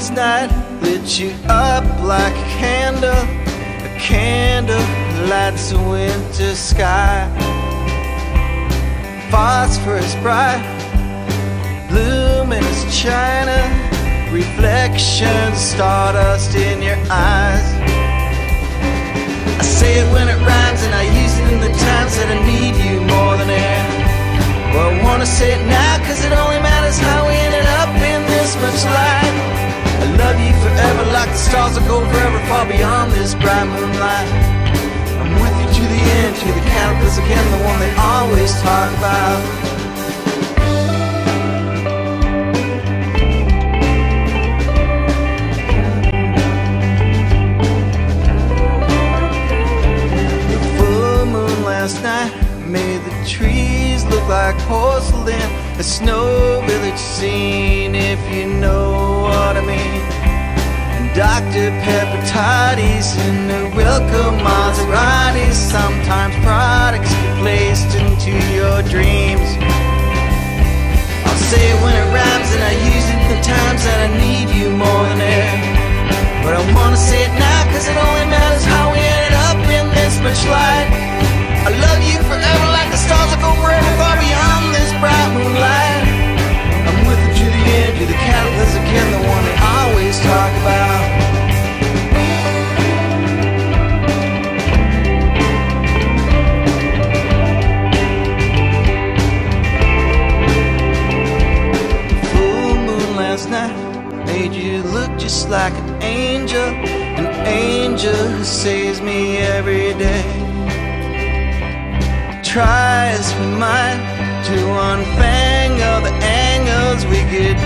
last night lit you up like a candle, a candle lights a winter sky. Phosphorus bright, luminous china, reflections, stardust in your eyes. I say it when love you forever like the stars that go forever far beyond this bright moonlight. I'm with you to the end, to the caterpillars again, the one they always talk about. The full moon last night made the trees look like porcelain. A snow village scene, if you know the Wilco Maseratis. Sometimes products get placed into your dreams. Like an angel, an angel who saves me every day. Tries we might to unfangle the angles, we get